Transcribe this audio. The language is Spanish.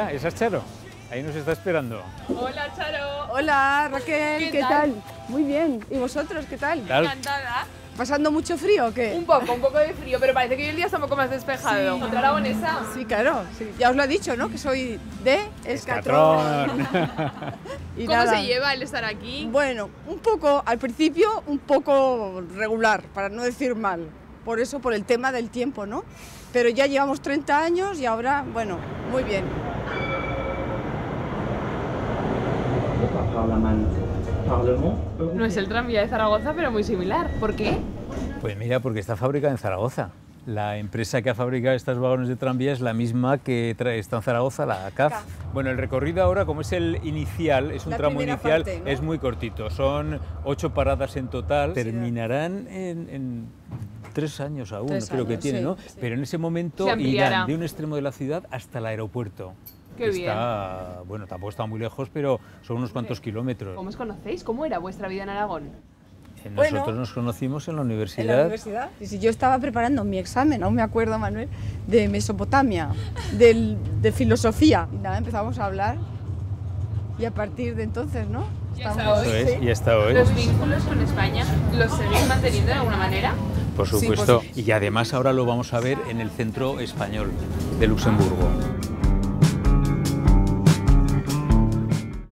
Mira, esa es Charo. Ahí nos está esperando. Hola, Charo. Hola Raquel, ¿Qué ¿qué, tal? tal? Muy bien. ¿Y vosotros qué tal? Tal. Encantada. ¿Pasando mucho frío o qué? Un poco, un poco de frío, pero parece que hoy el día está un poco más despejado. Sí. ¿Otra aragonesa? Sí, claro. sí. Ya os lo he dicho, ¿no? Que soy de Escatrón. Escatrón. Y ¿Cómo nada, se lleva el estar aquí? Bueno, un poco, al principio, un poco regular, para no decir mal. Por eso, por el tema del tiempo, ¿no? Pero ya llevamos 30 años y ahora, bueno, muy bien. No es el tranvía de Zaragoza, pero muy similar. ¿Por qué? Pues mira, porque está fabricada en Zaragoza. La empresa que ha fabricado estos vagones de tranvía es la misma que trae- está en Zaragoza, la CAF. CAF. Bueno, el recorrido ahora, como es el inicial, es un La tramo inicial, parte, ¿no? es muy cortito. Son ocho paradas en total. Terminarán en, en tres años aún, Tres creo que años, tiene, sí, ¿no? sí. Pero en ese momento irán de un extremo de la ciudad hasta el aeropuerto. Qué que bien. Está, bueno, tampoco está muy lejos, pero son unos cuantos kilómetros. ¿Cómo os conocéis? ¿Cómo era vuestra vida en Aragón? Eh, Bueno, Nosotros nos conocimos en la En universidad. la universidad. Y si yo estaba preparando mi examen, aún me acuerdo, Manuel, de Mesopotamia, del- de filosofía. Y nada, empezamos a hablar. Y a partir de entonces, ¿no? Está Eso hoy. es, sí. y hasta hoy. ¿Los vínculos con España los seguís manteniendo de alguna manera? Por Sí, supuesto. pues- Y además ahora lo vamos a ver en el centro español de Luxemburgo.